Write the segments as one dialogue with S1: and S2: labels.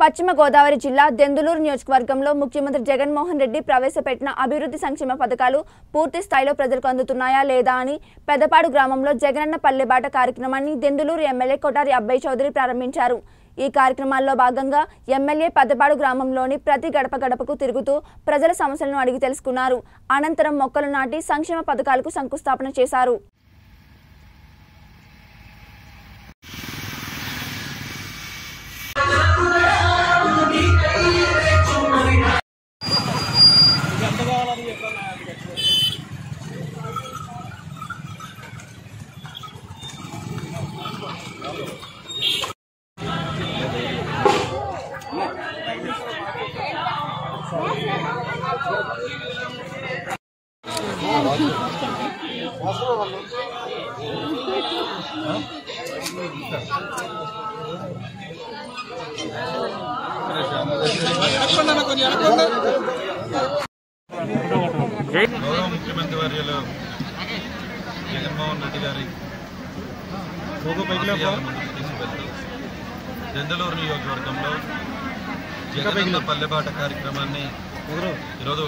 S1: పశ్చిమ గోదావరి జిల్లా దెందులూరు నియోజకవర్గంలో ముఖ్యమంత్రి జగన్మోహన్ రెడ్డి ప్రవేశపెట్టిన అభివృద్ధి సంక్షేమ పథకాలు పూర్తి స్థాయిలో ప్రజలకు అందుతున్నాయా లేదా అని పెదపాడు గ్రామంలో జగనన్న పల్లెబాట కార్యక్రమాన్ని దెందులూరు ఎమ్మెల్యే కొటారి అబ్బాయి చౌదరి ప్రారంభించారు. ఈ కార్యక్రమాల్లో భాగంగా ఎమ్మెల్యే పెద్దపాడు గ్రామంలోని ప్రతి గడప గడపకు తిరుగుతూ ప్రజల సమస్యలను అడిగి తెలుసుకున్నారు. అనంతరం మొక్కలు నాటి సంక్షేమ పథకాలకు శంకుస్థాపన చేశారు.
S2: గౌరవ ముఖ్యమంత్రి వర్యులు జగన్మోహన్ రెడ్డి గారి ఆశయాలను ముందుకు తీసుకువెళ్తూ దెందలూరు నియోజకవర్గంలో జగనన్న పల్లెబాట కార్యక్రమాన్ని ఈరోజు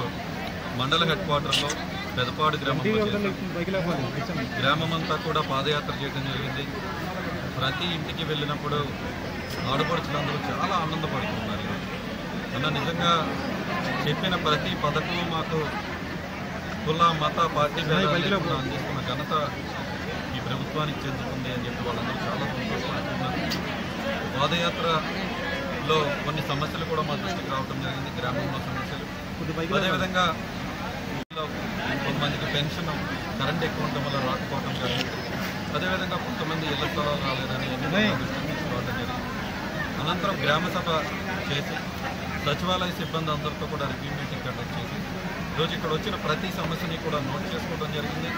S2: మండల హెడ్ క్వార్టర్లో పెదపాడు గ్రామంలో. గ్రామం అంతా కూడా పాదయాత్ర చేయడం జరిగింది. ప్రతి ఇంటికి వెళ్ళినప్పుడు ఆడపడుచులందరూ చాలా ఆనందపడుతున్నారు. అన్న నిజంగా చెప్పిన ప్రతి పథకం మాకు కుల మత పార్టీ అందిస్తున్న ఘనత ఈ ప్రభుత్వానికి చెందుతుంది అని చెప్పి వాళ్ళందరూ చాలా సంతోషపడుతున్నారు పాదయాత్రలో కొన్ని సమస్యలు కూడా మా దృష్టికి రావడం జరిగింది. గ్రామంలో సమస్యలు. అదేవిధంగా లో కొంతమందికి పెన్షన్ కరెంట్ ఎక్కువ ఉండటం వల్ల రాకపోవడం జరిగింది. అదేవిధంగా కొంతమంది ఇళ్ళ స్థలాలు రాలేదని జరిగింది. అనంతరం గ్రామ సభ చేసి సచివాలయ సిబ్బంది అందరితో కూడా రివ్యూ మీటింగ్ కండక్ట్ చేసి ఈరోజు ఇక్కడ వచ్చిన ప్రతి సమస్యని కూడా నోట్ చేసుకోవడం జరిగింది.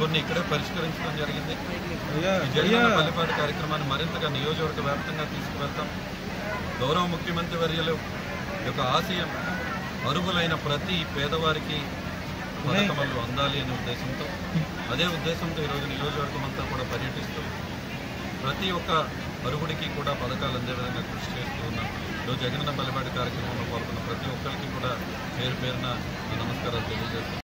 S2: కొన్ని ఇక్కడే పరిష్కరించడం జరిగింది. జరిగిన పల్లెపాటి కార్యక్రమాన్ని మరింతగా నియోజకవర్గ వ్యాప్తంగా తీసుకువెళ్తాం. గౌరవ ముఖ్యమంత్రి వర్యులు యొక్క ఆశయం అరుగులైన ప్రతి పేదవారికి పథకములు అందాలి అనే ఉద్దేశంతో అదే ఉద్దేశంతో ఈరోజు నియోజకవర్గం అంతా కూడా పర్యటిస్తూ ప్రతి ఒక్క అరుగుడికి కూడా పథకాలు అందే విధంగా కృషి చేస్తూ ఉన్నాం ఈరోజు జగనన్న పల్లెపాటి కార్యక్రమంలో పాల్గొన్న ప్రతి ఒక్కరికి కూడా పేరు పేరున ఈ నమస్కారాలు తెలియజేస్తాం